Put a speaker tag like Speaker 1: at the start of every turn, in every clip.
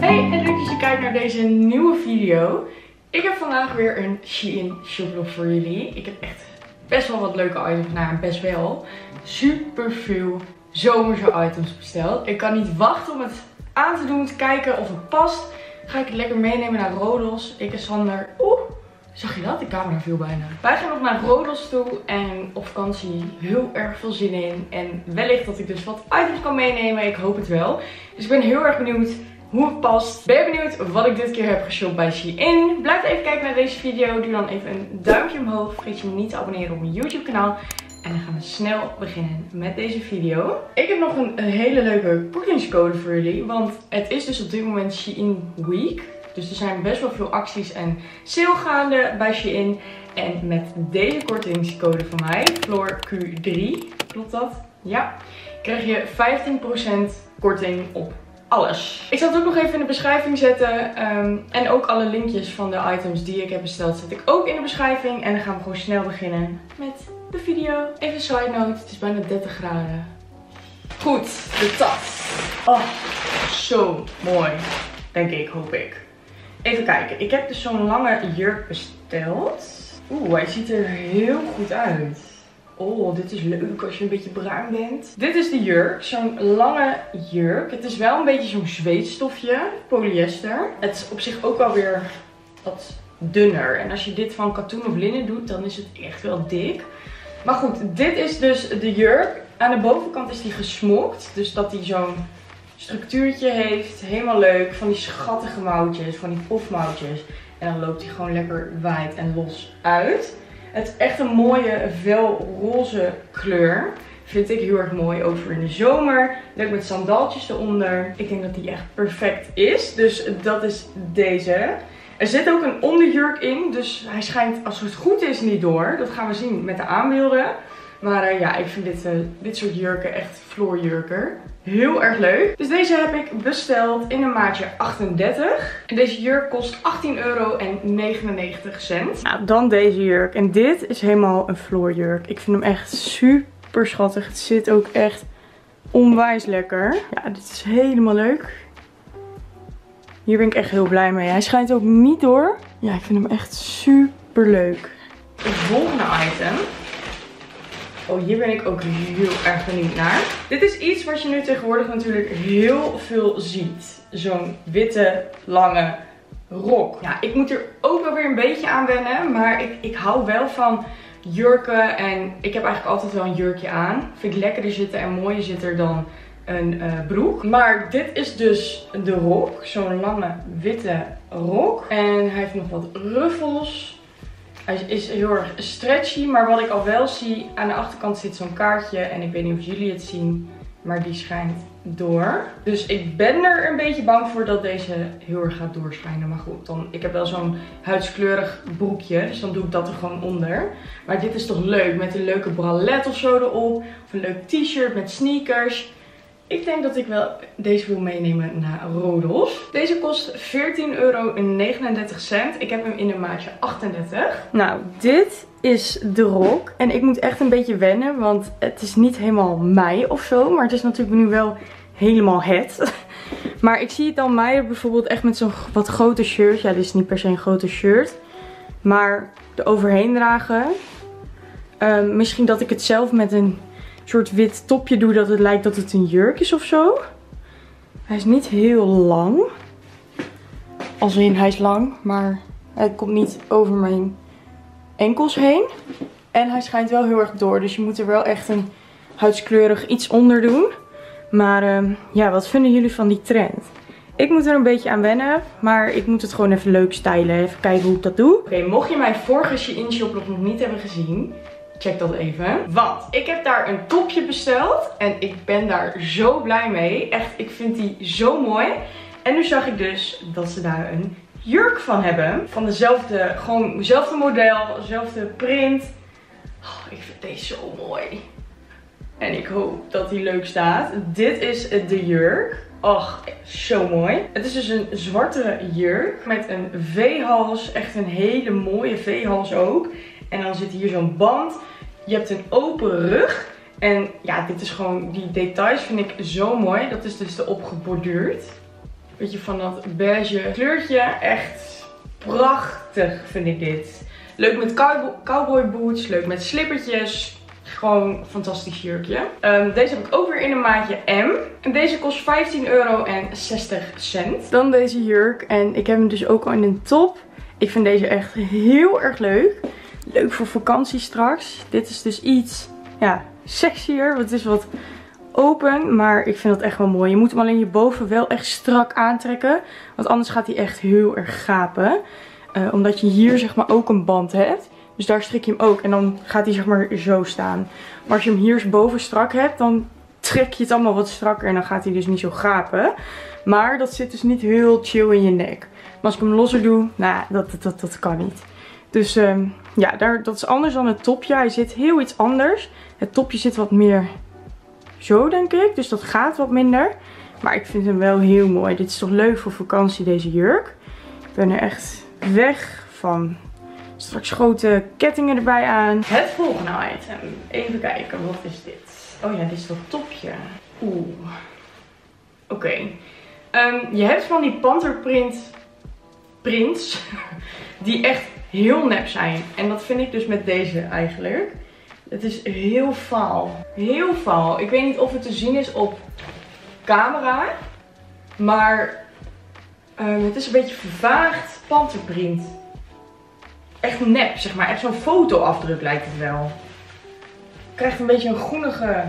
Speaker 1: Hey en leuk dat je kijkt naar deze nieuwe video. Ik heb vandaag weer een Shein shoplog voor jullie. Ik heb echt best wel wat leuke items, nou best wel. Super veel zomerse items besteld. Ik kan niet wachten om het aan te doen, te kijken of het past. Ga ik het lekker meenemen naar Rodos. Ik en Sander. Oeh, zag je dat? De camera viel bijna. Wij gaan nog naar Rodos toe en op vakantie heel erg veel zin in. En wellicht dat ik dus wat items kan meenemen. Ik hoop het wel. Dus ik ben heel erg benieuwd hoe het past. Ben je benieuwd wat ik dit keer heb geshopt bij Shein? Blijf even kijken naar deze video. Doe dan even een duimpje omhoog. Vergeet je niet te abonneren op mijn YouTube kanaal. En dan gaan we snel beginnen met deze video. Ik heb nog een, een hele leuke kortingscode voor jullie. Want het is dus op dit moment Shein Week. Dus er zijn best wel veel acties en sale gaande bij Shein. En met deze kortingscode van mij, Floor Q3, klopt dat? Ja. Krijg je 15% korting op alles. Ik zal het ook nog even in de beschrijving zetten. Ehm, en ook alle linkjes van de items die ik heb besteld zet ik ook in de beschrijving. En dan gaan we gewoon snel beginnen met de video. Even side note, het is bijna 30 graden. Goed, de tas. Oh, zo mooi. Denk ik, hoop ik. Even kijken. Ik heb dus zo'n lange jurk besteld. Oeh, hij ziet er heel goed uit. Oh, dit is leuk als je een beetje bruin bent. Dit is de jurk. Zo'n lange jurk. Het is wel een beetje zo'n zweetstofje. Polyester. Het is op zich ook wel weer wat dunner. En als je dit van katoen of linnen doet, dan is het echt wel dik. Maar goed, dit is dus de jurk. Aan de bovenkant is die gesmokt. Dus dat die zo'n structuurtje heeft. Helemaal leuk. Van die schattige mouwtjes. Van die pofmouwtjes. En dan loopt hij gewoon lekker wijd en los uit. Het is echt een mooie velroze kleur. Vind ik heel erg mooi, voor in de zomer. Leuk met sandaaltjes eronder. Ik denk dat die echt perfect is. Dus dat is deze. Er zit ook een onderjurk in, dus hij schijnt als het goed is niet door. Dat gaan we zien met de aanbeelden. Maar uh, ja, ik vind dit, uh, dit soort jurken echt vloerjurken. Heel erg leuk. Dus deze heb ik besteld in een maatje 38. En deze jurk kost 18,99 euro. Nou, dan deze jurk. En dit is helemaal een vloerjurk. Ik vind hem echt super schattig. Het zit ook echt onwijs lekker. Ja, dit is helemaal leuk. Hier ben ik echt heel blij mee. Hij schijnt ook niet door. Ja, ik vind hem echt super leuk. Het volgende item Oh, hier ben ik ook heel erg benieuwd naar. Dit is iets wat je nu tegenwoordig natuurlijk heel veel ziet. Zo'n witte, lange rok. Ja, ik moet er ook wel weer een beetje aan wennen. Maar ik, ik hou wel van jurken. En ik heb eigenlijk altijd wel een jurkje aan. Vind ik lekkerder zitten en mooier zitten dan een uh, broek. Maar dit is dus de rok. Zo'n lange witte rok. En hij heeft nog wat ruffels. Hij is heel erg stretchy, maar wat ik al wel zie, aan de achterkant zit zo'n kaartje. En ik weet niet of jullie het zien, maar die schijnt door. Dus ik ben er een beetje bang voor dat deze heel erg gaat doorschijnen. Maar goed, dan, ik heb wel zo'n huidskleurig broekje, dus dan doe ik dat er gewoon onder. Maar dit is toch leuk, met een leuke bralette of zo erop. Of een leuk t-shirt met sneakers. Ik denk dat ik wel deze wil meenemen naar Rodos. Deze kost 14,39 euro. Ik heb hem in een maatje 38. Nou, dit is de rok. En ik moet echt een beetje wennen, want het is niet helemaal mij of zo. Maar het is natuurlijk nu wel helemaal het. Maar ik zie het dan mij bijvoorbeeld echt met zo'n wat grote shirt. Ja, dit is niet per se een grote shirt. Maar er overheen dragen. Ehm, misschien dat ik het zelf met een soort wit topje doe dat het lijkt dat het een jurk is of zo. Hij is niet heel lang. Als in, hij is lang, maar hij komt niet over mijn enkels heen. En hij schijnt wel heel erg door, dus je moet er wel echt een huidskleurig iets onder doen. Maar uh, ja, wat vinden jullie van die trend? Ik moet er een beetje aan wennen, maar ik moet het gewoon even leuk stylen. Even kijken hoe ik dat doe. Oké, mocht je mijn vorige Shein shoplog nog niet hebben gezien, check dat even. Want ik heb daar een topje besteld. En ik ben daar zo blij mee. Echt, ik vind die zo mooi. En nu zag ik dus dat ze daar een jurk van hebben. Van dezelfde, gewoon dezelfde model, dezelfde print. Oh, ik vind deze zo mooi. En ik hoop dat die leuk staat. Dit is de jurk. Och, zo mooi. Het is dus een zwarte jurk met een V-hals. Echt een hele mooie V-hals ook. En dan zit hier zo'n band. Je hebt een open rug. En ja, dit is gewoon, die details vind ik zo mooi. Dat is dus erop geborduurd. Beetje van dat beige kleurtje. Echt prachtig vind ik dit. Leuk met cowboy boots, leuk met slippertjes. Gewoon fantastisch jurkje. Um, deze heb ik ook weer in een maatje M. En deze kost 15 euro en 60 cent. Dan deze jurk. En ik heb hem dus ook al in een top. Ik vind deze echt heel erg leuk. Leuk voor vakantie straks. Dit is dus iets, ja, sexier. Want het is wat open, maar ik vind dat echt wel mooi. Je moet hem alleen hierboven wel echt strak aantrekken. Want anders gaat hij echt heel erg gapen. Uh, omdat je hier zeg maar ook een band hebt. Dus daar strik je hem ook. En dan gaat hij zeg maar zo staan. Maar als je hem hier boven strak hebt, dan trek je het allemaal wat strakker. En dan gaat hij dus niet zo gapen. Maar dat zit dus niet heel chill in je nek. Maar als ik hem losser doe, nou, dat, dat, dat, kan niet. Dus um, ja, daar, dat is anders dan het topje. Hij zit heel iets anders. Het topje zit wat meer zo, denk ik. Dus dat gaat wat minder. Maar ik vind hem wel heel mooi. Dit is toch leuk voor vakantie, deze jurk. Ik ben er echt weg van. Straks grote kettingen erbij aan. Het volgende item. Even kijken, wat is dit? Oh ja, dit is dat topje. Oeh. Oké. Ehm, je hebt van die panterprint prints. Die echt heel nep zijn. En dat vind ik dus met deze eigenlijk. Het is heel faal. Heel faal. Ik weet niet of het te zien is op camera. Maar um, het is een beetje vervaagd panterprint. Echt nep, zeg maar. Echt zo'n fotoafdruk lijkt het wel. Krijgt een beetje een groenige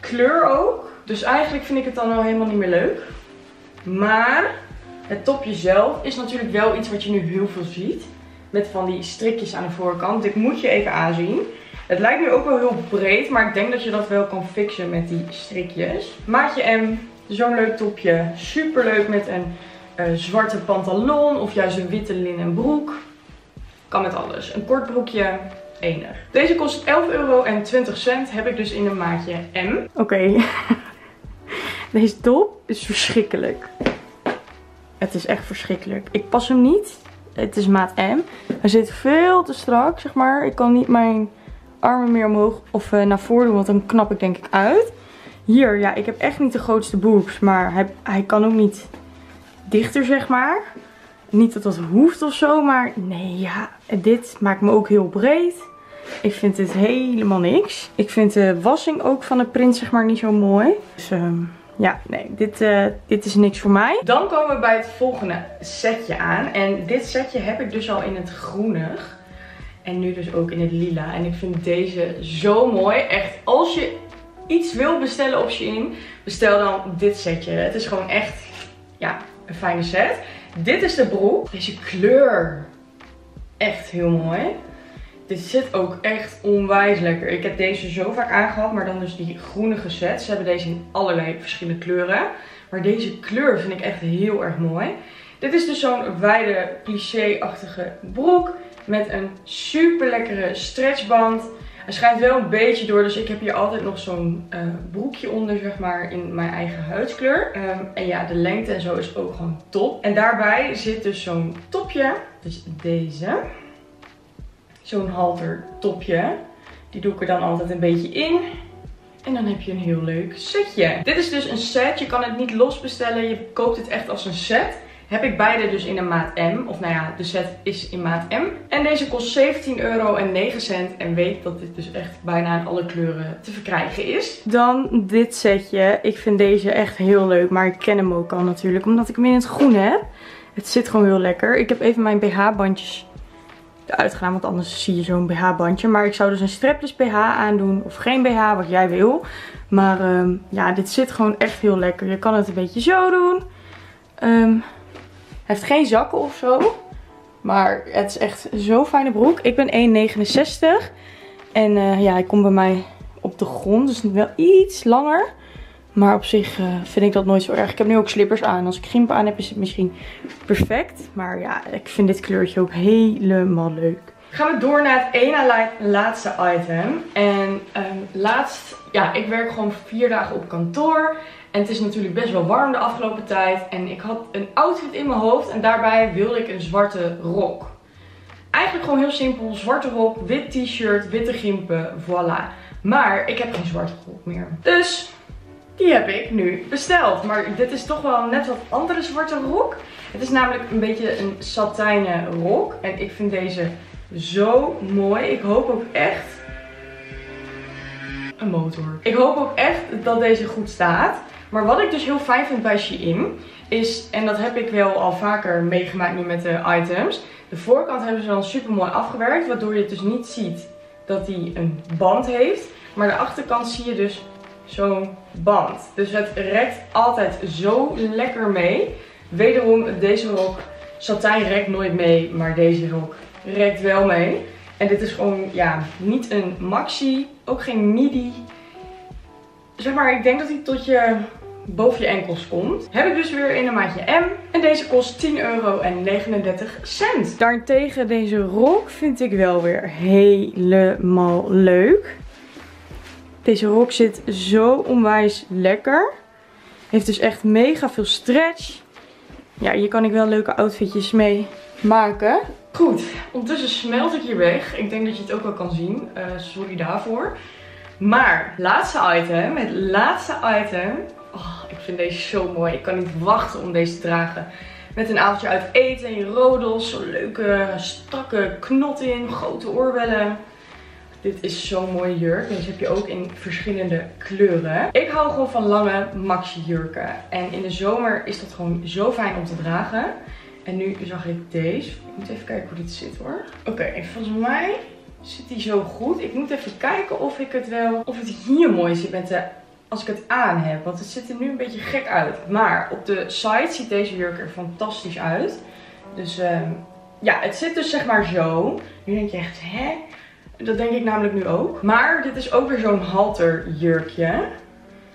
Speaker 1: kleur ook. Dus eigenlijk vind ik het dan al helemaal niet meer leuk. Maar het topje zelf is natuurlijk wel iets wat je nu heel veel ziet. Met van die strikjes aan de voorkant. Dit moet je even aanzien. Het lijkt nu ook wel heel breed, maar ik denk dat je dat wel kan fixen met die strikjes. Maatje M, zo'n leuk topje. Super leuk met een uh, zwarte pantalon of juist een witte linnen broek. Kan met alles. Een kort broekje, enig. Deze kost 11,20 euro heb ik dus in een maatje M. Oké, deze top is verschrikkelijk. Het is echt verschrikkelijk. Ik pas hem niet. Het is maat M. Hij zit veel te strak, zeg maar. Ik kan niet mijn armen meer omhoog of uh, naar voren doen, want dan knap ik denk ik uit. Hier, ja, ik heb echt niet de grootste boobs, maar hij, hij kan ook niet dichter, zeg maar. Niet dat dat hoeft of zo, maar nee, ja, dit maakt me ook heel breed. Ik vind dit helemaal niks. Ik vind de wassing ook van de print, zeg maar, niet zo mooi. Dus, uh, ja, nee, dit, uh, dit is niks voor mij. Dan komen we bij het volgende setje aan. En dit setje heb ik dus al in het groenig. En nu dus ook in het lila. En ik vind deze zo mooi. Echt, als je iets wil bestellen op Shein, bestel dan dit setje. Het is gewoon echt, ja, een fijne set. Dit is de broek. Deze kleur. Echt heel mooi. Dit zit ook echt onwijs lekker. Ik heb deze zo vaak aangehad, maar dan dus die groenige set. Ze hebben deze in allerlei verschillende kleuren. Maar deze kleur vind ik echt heel erg mooi. Dit is dus zo'n wijde plissé-achtige broek. Met een super lekkere stretchband. Hij schijnt wel een beetje door, dus ik heb hier altijd nog zo'n uh, broekje onder, zeg maar, in mijn eigen huidskleur. Um, en ja, de lengte en zo is ook gewoon top. En daarbij zit dus zo'n topje, dus deze. Zo'n halter topje. Die doe ik er dan altijd een beetje in. En dan heb je een heel leuk setje. Dit is dus een set. Je kan het niet los bestellen. Je koopt het echt als een set. Heb ik beide dus in een maat M. Of nou ja, de set is in maat M. En deze kost 17 euro en 9 cent. En weet dat dit dus echt bijna in alle kleuren te verkrijgen is. Dan dit setje. Ik vind deze echt heel leuk. Maar ik ken hem ook al natuurlijk. Omdat ik hem in het groen heb. Het zit gewoon heel lekker. Ik heb even mijn BH-bandjes eruit. Want anders zie je zo'n BH-bandje. Maar ik zou dus een strapless BH aandoen. Of geen BH, wat jij wil. Maar um, ja, dit zit gewoon echt heel lekker. Je kan het een beetje zo doen. Hij heeft geen zakken of zo. Maar het is echt zo'n fijne broek. Ik ben 1,69. En uh, ja, hij komt bij mij op de grond. Dus wel iets langer. Maar op zich uh, vind ik dat nooit zo erg. Ik heb nu ook slippers aan. Als ik grimpen aan heb is het misschien perfect. Maar ja, ik vind dit kleurtje ook helemaal leuk. Gaan we door naar het ene laatste item. En um, laatst, ja, ik werk gewoon vier dagen op kantoor. En het is natuurlijk best wel warm de afgelopen tijd. En ik had een outfit in mijn hoofd. En daarbij wilde ik een zwarte rok. Eigenlijk gewoon heel simpel. Zwarte rok, wit t-shirt, witte gimpen. Voilà. Maar ik heb geen zwarte rok meer. Dus die heb ik nu besteld. Maar dit is toch wel net wat andere zwarte rok. Het is namelijk een beetje een satijnen rok. En ik vind deze zo mooi. Ik hoop ook echt... Een motor. Ik hoop ook echt dat deze goed staat. Maar wat ik dus heel fijn vind bij Shein is, en dat heb ik wel al vaker meegemaakt nu met de items. De voorkant hebben ze dan super mooi afgewerkt. Waardoor je dus niet ziet dat hij een band heeft. Maar de achterkant zie je dus zo'n band. Dus het rekt altijd zo lekker mee. Wederom, deze rok, satijn rekt nooit mee, maar deze rok rekt wel mee. En dit is gewoon, ja, niet een maxi, ook geen midi. Zeg maar, ik denk dat hij tot je boven je enkels komt. Heb ik dus weer in een maatje M. En deze kost 10,39 euro. Daarentegen deze rok vind ik wel weer helemaal leuk. Deze rok zit zo onwijs lekker. Heeft dus echt mega veel stretch. Ja, hier kan ik wel leuke outfitjes mee maken. Goed, ondertussen smelt ik hier weg. Ik denk dat je het ook wel kan zien. Uh, sorry daarvoor. Maar, laatste item. Het laatste item. Oh, ik vind deze zo mooi. Ik kan niet wachten om deze te dragen. Met een avondje uit eten in rodels. Zo'n leuke, strakke knot in. Grote oorbellen. Dit is zo'n mooie jurk. Deze heb je ook in verschillende kleuren. Ik hou gewoon van lange maxi jurken. En in de zomer is dat gewoon zo fijn om te dragen. En nu zag ik deze. Ik moet even kijken hoe dit zit hoor. Oké, en volgens mij zit die zo goed. Ik moet even kijken of ik het wel, of het hier mooi zit met de, als ik het aan heb. Want het ziet er nu een beetje gek uit. Maar op de site ziet deze jurk er fantastisch uit. Dus uh, ja, het zit dus zeg maar zo. Nu denk je echt, hè? Dat denk ik namelijk nu ook. Maar dit is ook weer zo'n halterjurkje.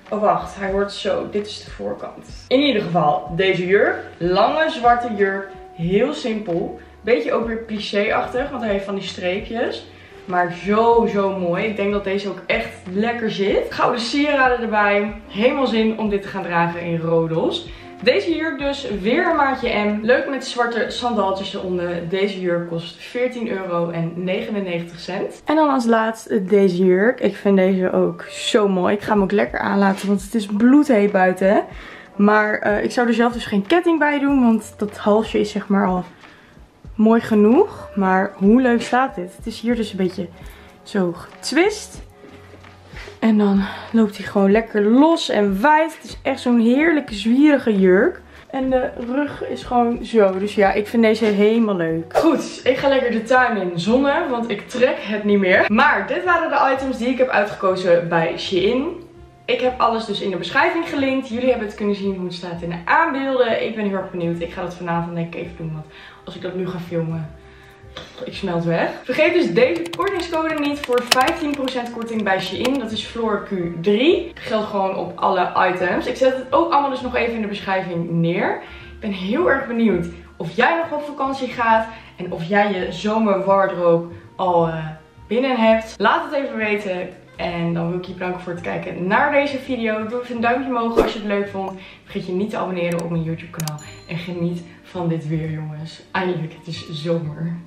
Speaker 1: Oh wacht, hij wordt zo. Dit is de voorkant. In ieder geval, deze jurk. Lange zwarte jurk. Heel simpel. Beetje ook weer plissé-achtig, want hij heeft van die streepjes. Maar zo, zo mooi. Ik denk dat deze ook echt lekker zit. Gouden sieraden erbij. Helemaal zin om dit te gaan dragen in Rodos. Deze jurk dus weer een maatje M. Leuk met zwarte sandaaltjes eronder. Deze jurk kost 14,99 euro. En dan als laatste deze jurk. Ik vind deze ook zo mooi. Ik ga hem ook lekker aanlaten, want het is bloedheet buiten. Maar uh, ik zou er zelf dus geen ketting bij doen, want dat halsje is zeg maar al mooi genoeg. Maar hoe leuk staat dit? Het is hier dus een beetje zo getwist. En dan loopt hij gewoon lekker los en wijd. Het is echt zo'n heerlijke zwierige jurk. En de rug is gewoon zo. Dus ja, ik vind deze helemaal leuk. Goed, ik ga lekker de tuin in zonnen. Want ik trek het niet meer. Maar dit waren de items die ik heb uitgekozen bij Shein. Ik heb alles dus in de beschrijving gelinkt. Jullie hebben het kunnen zien hoe het staat in de aanbeelden. Ik ben heel erg benieuwd. Ik ga dat vanavond denk ik even doen. Want als ik dat nu ga filmen, ik smelt weg. Vergeet dus deze kortingscode niet voor 15% korting bij Shein. Dat is Floor Q3. Dat geldt gewoon op alle items. Ik zet het ook allemaal dus nog even in de beschrijving neer. Ik ben heel erg benieuwd of jij nog op vakantie gaat. En of jij je zomerwardrobe al uh, binnen hebt. Laat het even weten. En dan wil ik je bedanken voor het kijken naar deze video. Doe even een duimpje omhoog als je het leuk vond. Vergeet je niet te abonneren op mijn YouTube kanaal. En geniet van dit weer jongens. Eindelijk, het is zomer.